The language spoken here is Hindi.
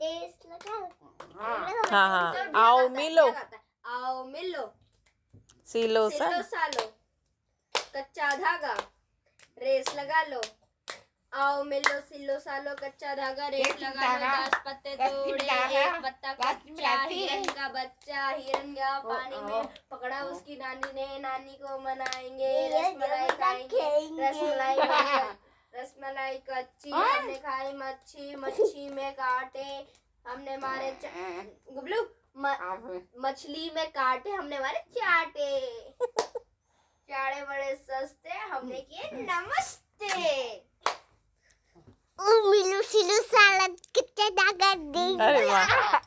देश लगा हाँ। हाँ। हाँ आओ मिलो। आओ मिलो। सीलो सिलो सा। सालो कच्चा धागा। रेस लगा लो। आओ मिलो सिलो सालो कच्चा धागा। रेस लगा लो दस पत्ते तोड़े एक पत्ता कच्चा हिरन का बच्चा हिरन गया पानी में पकड़ा उसकी नानी ने। नानी को मनाएँगे ये रसमलाई ज़रूर खाएँगे खेलेंगे। रसमलाई बनी- कच्ची हाँ? हमने खाई मच्छी मच्छी में काटे हमने मारे गुबलू मछली में काटे हमने मारे चाटे। चाड़े बड़े सस्ते हमने किए नमस्ते। मिलू सिलू साला कितने दागर दे अरे वाह।